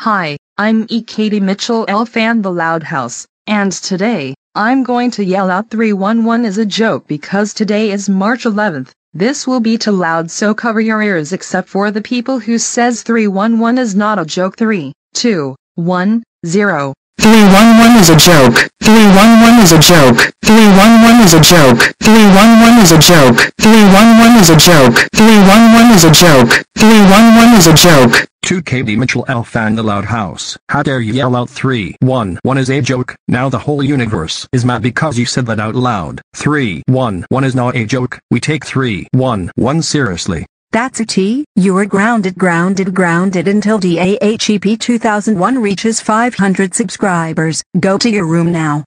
Hi, I'm E. Katie Mitchel L. Fan the Loud House, and today, I'm going to yell out 311 is a joke because today is March 11th. This will be too loud so cover your ears except for the people who says 311 is not a joke 3, 2, 1, 0. 311 is a joke. 311 is a joke. 311 is a joke. 311 is a joke. 311 is a joke. 311 is a joke. 311 is a joke. To Katie Mitchel L. Fan the Loud House. How dare you yell out 3 1 1 is a joke. Now the whole universe is mad because you said that out loud. 3 1 1 is not a joke. We take 3 1 1 seriously. That's a T. You're grounded, grounded, grounded until DAHEP 2001 reaches 500 subscribers. Go to your room now.